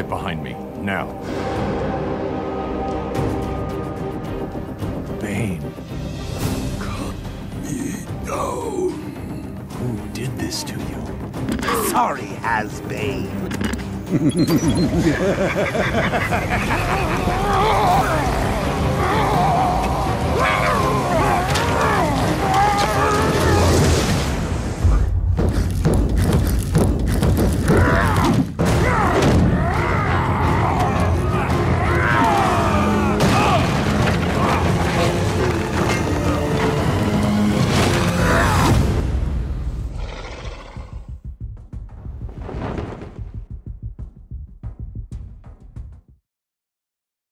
Get behind me, now. Bane. Cut me down. Who did this to you? Sorry, Has-Bane.